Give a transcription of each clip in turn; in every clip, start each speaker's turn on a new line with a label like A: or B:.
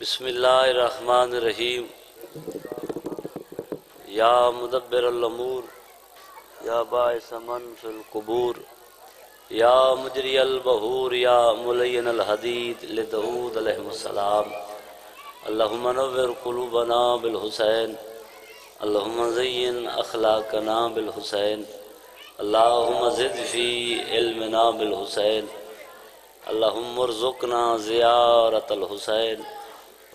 A: بسم اللہ الرحمن الرحیم۔ یا مدبر الامور، یا باعث من فی القبور۔ یا مجری البہور، یا ملین الحدید لدہود علیہ السلام۔ اللہم نور قلوبنا بالحسین۔ اللہم زین اخلاقنا بالحسین۔ اللہم زد فی علمنا بالحسین۔ اللہم ارزقنا زیارت الحسین۔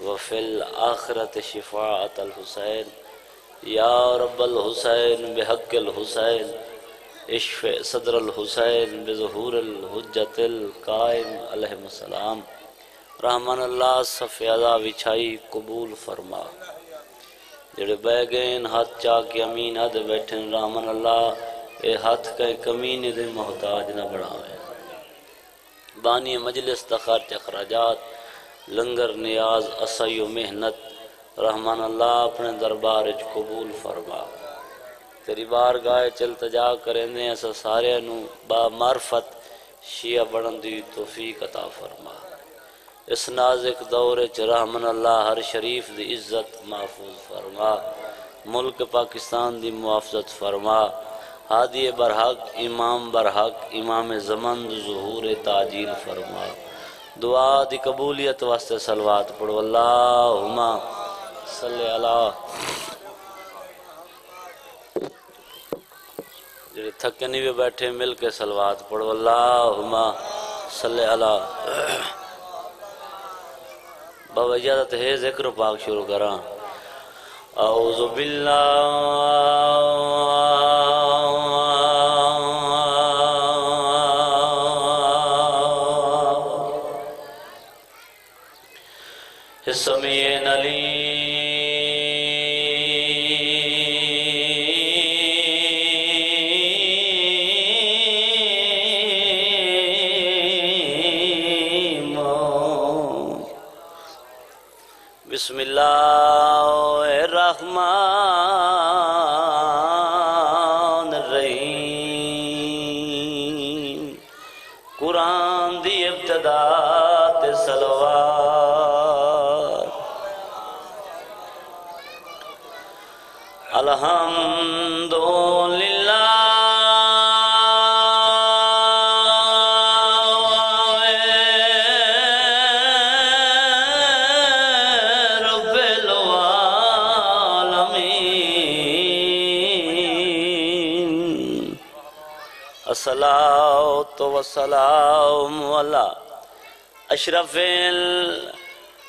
A: وفی الآخرت شفاعت الحسین یا رب الحسین بحق الحسین اشف صدر الحسین بظہور الحجت القائم. علیہ السلام. رحمان اللہ صفیادہ وچھائی قبول فرما. جڑے بے گئے ہاتھ چاہ کے امین حد بیٹھن رحمان اللہ، اے ہاتھ کئی کمین دے محتاج نہ بڑھاوے بانی مجلس تخارچ اخراجات لنگر نیاز اسی و محنت، رحمان اللہ اپنے دربار اچ قبول فرما۔ تیری بار گائے چلتا جا کریں دیں ایسا سارے نو با معرفت شیعہ بڑھندی توفیق عطا فرما۔ اس نازک دور چ رحمان اللہ ہر شریف دی عزت محفوظ فرما۔ ملک پاکستان دی محافظت فرما۔ ہادی برحق، امام برحق، امام زمن، ظہور تاجیل فرما۔ دعا دی قبولیت واسطے سلوات پڑھو۔ اللہم صلی اللہ۔ جڑے تھکے نہیں بھی بیٹھے مل کے سلوات پڑھو۔ اللہم صلی اللہ۔ بابا جی، اجازت ہے ذکر پاک شروع کراں۔ اعوذ باللہ۔ بسم اللہ الرحمن الصلاة والسلام على اشرف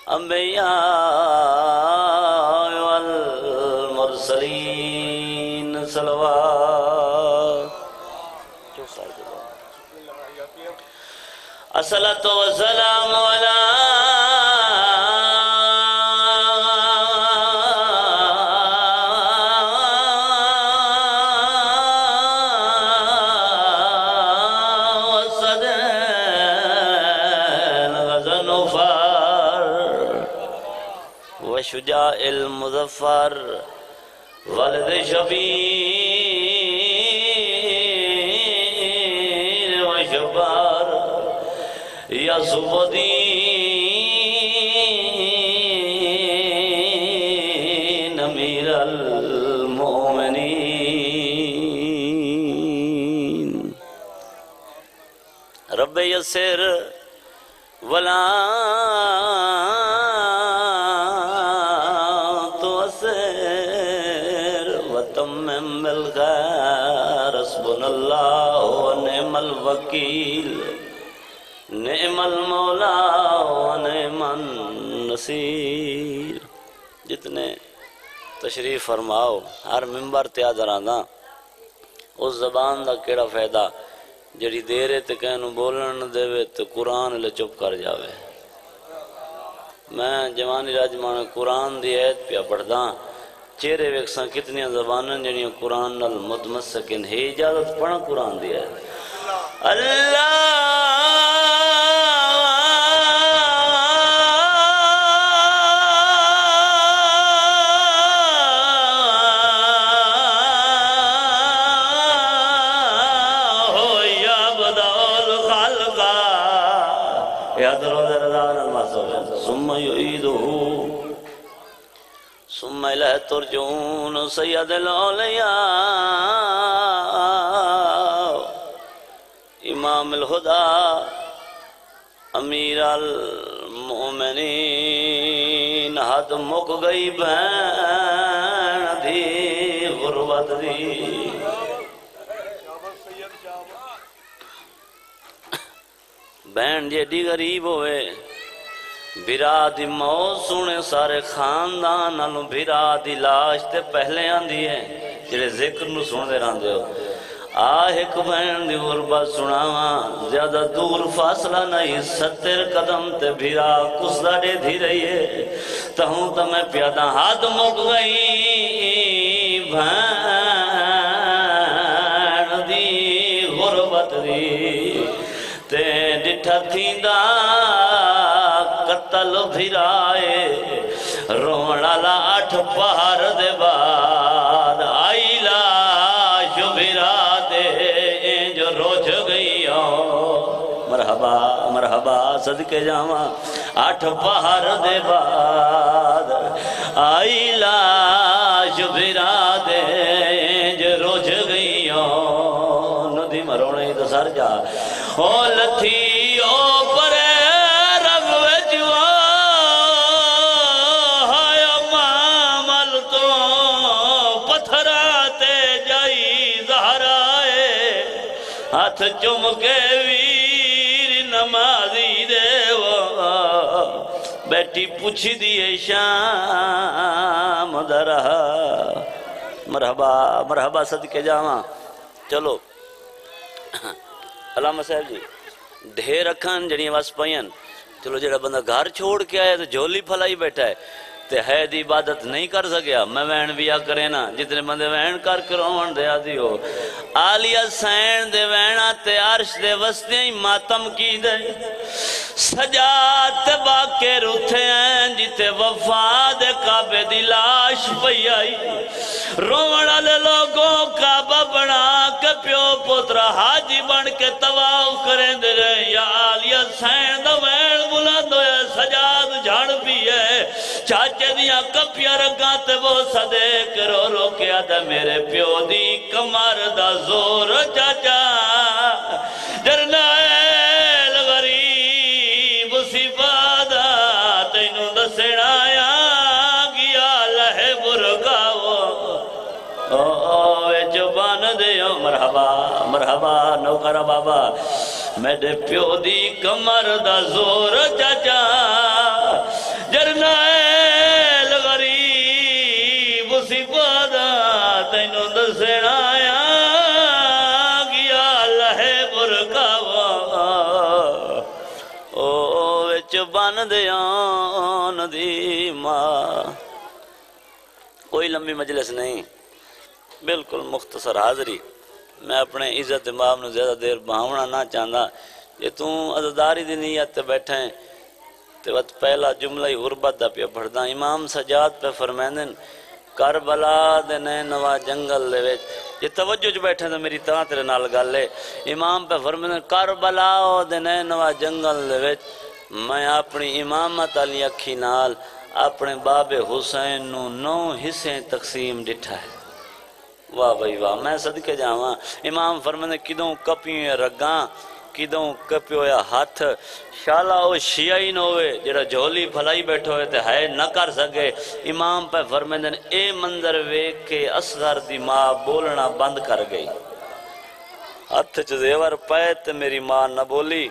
A: الانبیاء والمرسلین صلوات. الصلاة والسلام على وشجاع المظفر ولد شبیر وشبار یا صفدین امیر رب یسر ولا من وتمم بالخير حسبنا الله ونعم الوكيل نعم المولا ونعم النصير جتنے تشریف فرماؤ، ہر ممبر تے آدھر آنا اس زبان دا کیڑا فائدہ؟ جڑی دیرے تے کہنو بولن نہ دے تے قرآن لے چپ کر جاوے. میں جوانی راجمان قرآن دی عید پیا پڑھدا۔ چہرے ویکساں کتنی زبانیں جڑیاں قرآن نال متمسکن ہے، اجازت پڑھا قرآن دی عید اللہ ہو یا بدول خلقا۔ یا ثم يعيده ثم إليه ترجعون سيد الأولياء. امام الهدى امیر المؤمنین حد مک گئی بین دی غربت دی. بین جیڈی غریب ہوئے بھرا دی موت سونے سارے خاندان نالوں بھرا دی لاش تے پہلے آندھی ہے، جڑے ذکر نو سن دے راندے ہو۔ آہ، ایک بہن دی غربت سناواں، زیادہ دور فاصلہ نہیں، ستر قدم تے بھرا کسدا دے دھی رہی ہے۔ تہوں تو میں پیادا ہاتھ مک گئی، بہن دی غربت دی۔ تے ڈٹھا تھیندا قتل بھرائے رونا لا اٹھ پہر دے بعد آئی لاش بھرا دے جو روج گئی ہوں مرحبا مرحبا صدقے جاواں اٹھ پہر دے بعد آئی لاش بھرا دے جو روج گئی ہوں ندی مرونے تو سر جا او لتھی او ہاتھ چم کے ویر نمازی دے وہ بیٹی پوچھ دیئے شام درہا مرحبا مرحبا صدقے جاواں۔ چلو۔ علامہ صاحب جی ڈھیر رکھن جڑیاں واس پائیں چلو جڑا بندہ گھر چھوڑ کے آئے تو جھولی پھلائی بیٹھا ہے۔ تے ہے دی عبادت نہیں کر سکیا۔ میں وین بھی آ کرے نا، جتنے بندے وین کر کے روان دے آدھی ہو۔ آلیہ سین دے وینا تے عرش دے وستے ہی ماتم کی دے سجات باکے رتھے ہیں جتے وفا دے کعبے دی لاش پئی آئی۔ روان والے لوگوں کعبہ بنا کے پیو پترا حاجی بن کے تواف کریں دے رہے یا آلیہ سین دا وین بلند ہوئے سجاد چاچے دیاں کپیاں رگاں تے وہ صدیق رو رو کے میرے پیو دی کمر دا زور چاچا جرنائل غریب سفادہ تینوں دسنا آیا گیا لہے برکاو اوے جبان دے مرحبا مرحبا نوکر بابا میرے پیو دی کمر دا زور چاچا جرنائل وچ بن دیان دی ماں کوئی لمبی مجلس نہیں بالکل مختصر حاضری میں اپنے عزت امام نو زیادہ دیر بہاونا نہ چاہتا یہ توں عزداری دی نیت تے بیٹھیں تے وقت پہلا جملہ ہی غربت دا پیا پڑھدا امام سجاد پہ فرمیندن کربلا دے نئے نوا جنگل دے وچ یہ توجہ جو بیٹھے تو میری طرح تیرے نال گل ہے امام پہ فرمیندن کربلا دے نئے نوا جنگل دے وچ میں اپنی امامت علی اکھی نال اپنے باب حسین نو نو حصے تقسیم ڈٹھا ہے۔ واہ بھائی واہ، میں صدقے جاواں۔ امام فرمانے کدوں کپیوں رگاں، کدوں کپیو یا ہاتھ، شالا او شیعی نہ ہوئے، جڑا جھولی پھلائی بیٹھو ہوئے تے ہے نہ کر سکے۔ امام پہ فرمیندن اے منظر ویک کے اصغر دی ماں بولنا بند کر گئی۔ ہاتھ چ زیور پائے تے میری ماں نہ بولی۔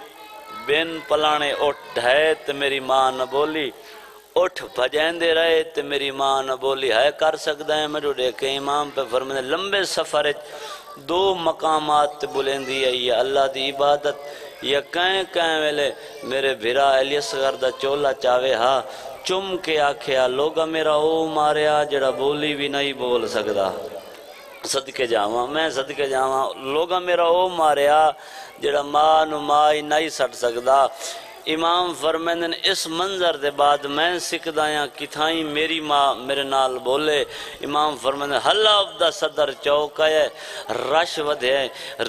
A: بین پلانے اٹھ ڈھائے تے میری ماں نہ بولی، اٹھ بھجین دے رہے تے میری ماں نہ بولی، ہے کر سکتا ہے؟ میں جو دیکھے امام پہ فرمانے لمبے سفر دو مقامات تے بلندی ہے، یہ اللہ دی عبادت۔ یا کہیں کہیں ویلے میرے بھرا علی اصغر دا چولا چاوے ہاں چم کے آکھیا، لوگا میرا او ماریا، جڑا بولی بھی نہیں بول سکدا۔ صدقے جاواں، میں صدقے جاواں لوگا میرا او ماریا، جڑا ماں نو ماں ہی نہیں سٹ سکدا۔ امام فرمیندن اس منظر دے بعد میں سکھدایاں کتھائیں میری ماں میرے نال بولے۔ امام فرمیندن حلاب دا صدر چوک ہے، رش ودھے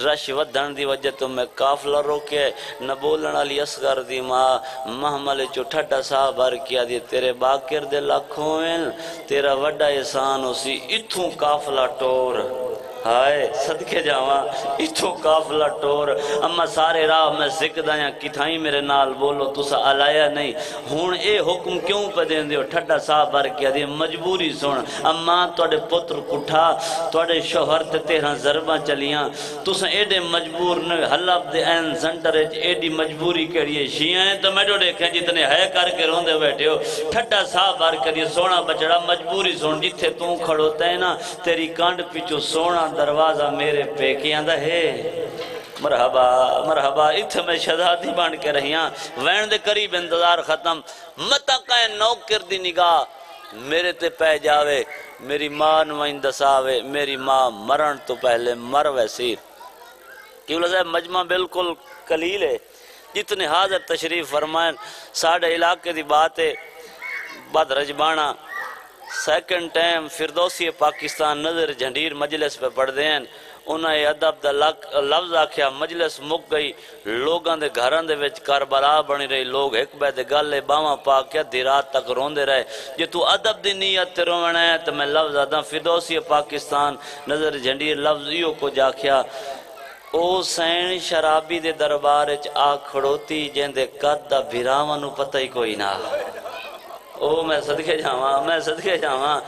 A: رش ودھن دی وجہ تو میں کافلہ روکے۔ نہ بولن علی اسگر دی ماں، محمل چو ٹھٹا صاحب ہر کیا دی، تیرے باکر دے لکھوں تیرا وڈا احسان اسی، اتھوں کافلہ ٹور۔ ہائے، صدقے جاواں اتھو کافلہ ٹور۔ اما سارے راہ میں سکھ ہیں کتھائیں میرے نال بولو تسا علایا نہیں۔ ہون اے حکم کیوں پہ دیں دیو؟ ٹھڈا صاحب بار کیا دی، مجبوری سن۔ اما توڑے پتر کٹھا توڑے شوہر تے تیرہ ضربہ چلیاں۔ تسا ایڈے مجبور نے حلب دے این سنٹر ایڈی مجبوری کریے شیعہ ہیں تو میں جو دیکھیں جتنے ہے کر کے روندے بیٹھے ہو۔ ٹھڈا صاحب بار کریے سونا بچڑا مجبوری سن۔ جتھے توں کھڑو تینا تیری کانڈ پیچھو سونا دروازہ میرے پیکیاں دا ہے۔ مرحبا مرحبا اتھ میں شہدادی بان کے رہیاں۔ وین دے قریب انتظار ختم۔ متا کہیں نوکر دی نگاہ۔ میرے تے پہ جاوے۔ میری ماں نوائن دساوے میری ماں مرن تو پہلے مر ویسی کیوں لذا مجمع بالکل کلیل ہے۔ جتنے حاضر تشریف فرمائن ساڑھے علاقے دی بات ہے۔ بعد رجبانہ سیکنڈ ٹائم فردوسی پاکستان نظر جھنڈیر مجلس پہ پڑھ دیں انہاں یہ عدب دا لفظ آکھیا مجلس مک گئی لوگاں دے گھران دے وچ کاربلا بنی رہی لوگ ایک بے دے گالے باما پاکیا دی رات تک رون دے رہے جے تو عدب دی نیت تے رونا ہے تو میں لفظ آدھا فردوسی پاکستان نظر جھنڈیر لفظ ایو کو جاکھیا او سین شرابی دے دربار اچ آ کھڑوتی جن دے قد دا بھیراوانو پتہ ہی کوئی نہ او میں صدقے جاواں، میں صدقے جاواں۔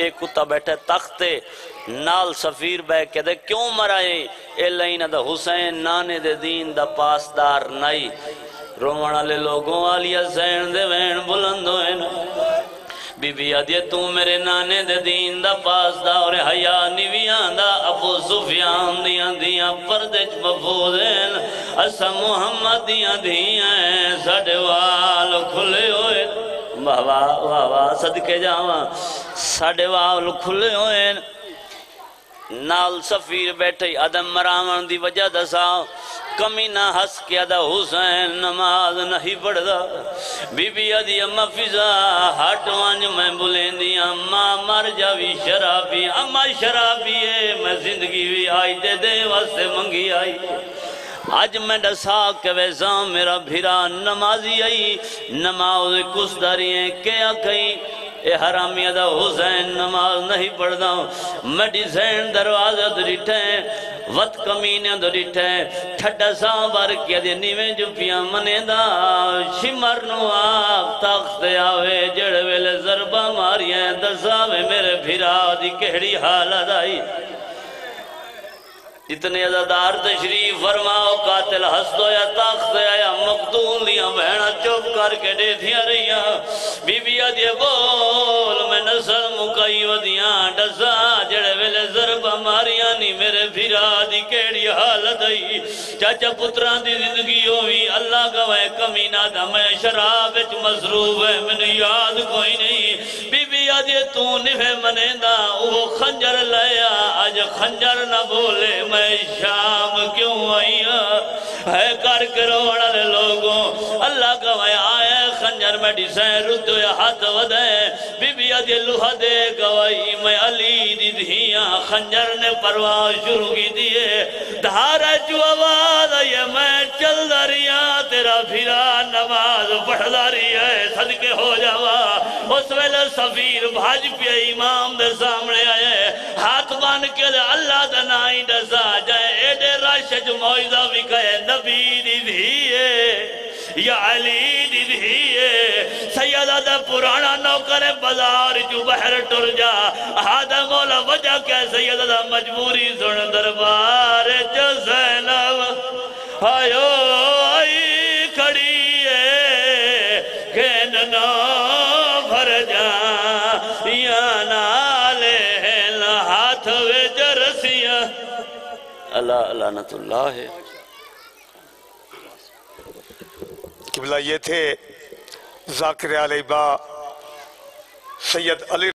A: ایک کتا بیٹھے تختے نال سفیر بے کے دے، کیوں مرائے؟ اے لائنہ دا حسین، نانے دے دین دا پاسدار نائی۔ رومانا لے لوگوں آلیا زین دے وین بلندوئن بی بی آدھے تو میرے نانے دے دین دا پاسدار حیاء نیویاں دا، ابو سفیان دیاں دیاں پردچ مفوذین اسا محمد دیاں دیاں ساڑے کھلے ہوئے۔ واہ واہ واہ واہ صدقے جاواں ساڑے وال کھلے ہوئے نال سفیر بیٹھے ادم مرامن دی وجہ دساؤ کمی نہ ہس کے ادا حسین نماز نہیں پڑھ دا بی بی ادی اما فضا ہٹ وانج میں بلین دی اما مر جاوی شرابی اما شرابی ہے میں زندگی بھی آئی دے دے واسے منگی آئی آج میں ڈسا کہ ویسا میرا بھیرا نمازی آئی، نماز کس داری کیا کہیں؟ اے حرامی ادا حسین نماز نہیں پڑھ دا میڈی زین دروازہ دریٹھے وط کمینے دریٹھے ٹھٹا ساں بار کیا دی نیویں جو پیا منے دا شمر نو آگ تخت آوے، جڑ ویلے ضربہ ماریاں، دساوے میرے بھیرا دی کہڑی حالت آئی۔ اتنے عزدار تشریف فرماؤ، قاتل ہستو یا تاخت یا مقتول دیا بہنا چوب کر کے دے دیا رہیا بی بی آدھے بول، میں نسل مکائی ودیاں ڈسا جڑے ویلے ضرب ماریاں نی میرے بھیرا دی کیڑی حالت آئی چاچا پتران دی زندگی ہوئی، اللہ گوائے کمینہ دا میں شراب اچ مصروف ہے میں نے یاد کوئی نہیں۔ بی بی آدھے تو نفے منے دا وہ خنجر لیا آج خنجر نہ بولے میں شام کیوں آئی ہے کر کروڑا لے لوگوں، اللہ کا میں آئے خنجر میں ڈیسائیں ردو یا ہاتھ ودے بی بی آدھی لوہا دے گوائی میں علی دی دھیاں، خنجر نے پرواہ شروع کی دیئے، دھارا جو آواز آئیے میں چل داریا تیرا پھرا نماز پڑھ داریا صدقے ہو جاوا۔ اس ویلے سفیر بھاج پیا امام دے سامنے آئے۔ ہاتھ بان کے لیے اللہ دنائی دسا جائے۔ ایڈے راشد موئیدہ بھی کہے، نبی دی دھیے یا علی دی دھیے سیدہ دا پرانا نوکر بزار جو بحر ٹر جا۔ آدھا مولا وجہ کہ سیدہ دا مجبوری سن دربار جو زینب آئیو اللہ لعنت اللہ ہے۔
B: قبلہ یہ تھے ذاکر علیہ با سید علی